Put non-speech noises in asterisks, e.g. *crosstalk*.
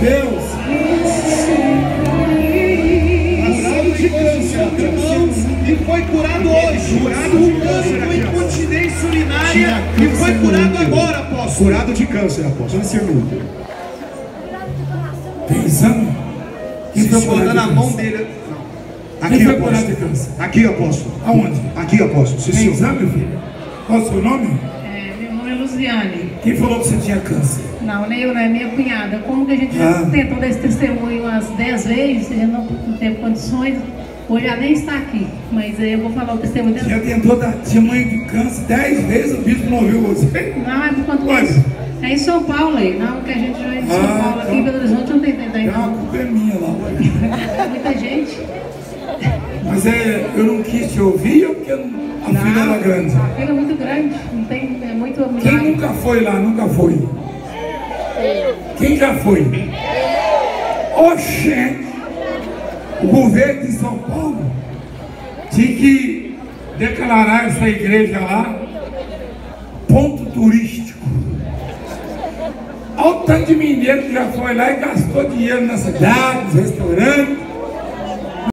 Deus Curado de câncer, irmãos, e foi curado hoje. Curado de câncer, com incontinência urinária e foi curado agora, apóstolo. Curado de câncer, apóstolo. Câncer no útero. Tem exame? Quem foi curado de mão dele. Aqui, apóstolo. Aqui, apóstolo. Aonde? Aqui, apóstolo. Sim, Tem exame, filho? Qual é o seu nome? É, é Luciane. Quem falou que você tinha câncer? Não, nem eu, não é minha cunhada. Como que a gente Ah. já tentou dar esse testemunho umas 10 vezes, a gente não, não teve condições. Hoje ela nem está aqui, mas eu vou falar o testemunho dela. já tentou dar testemunho de câncer dez vezes, o bispo não ouviu você? Não, é por quanto Olha. isso. É em São Paulo aí, não, que a gente já é em São Ah, Paulo, aqui em então. Belo Horizonte não tem tempo aí, Então a não. culpa é minha lá. *laughs* É muita gente. Mas é, eu não quis te ouvir ou porque eu não- a filha era grande? A fila é muito grande, não tem, é muito Quem. Nunca foi lá, nunca foi? Quem já foi? Oxê! O governo de São Paulo tinha que declarar essa igreja lá ponto turístico. Olha o tanto de mineiro que já foi lá e gastou dinheiro na cidade, nos restaurantes.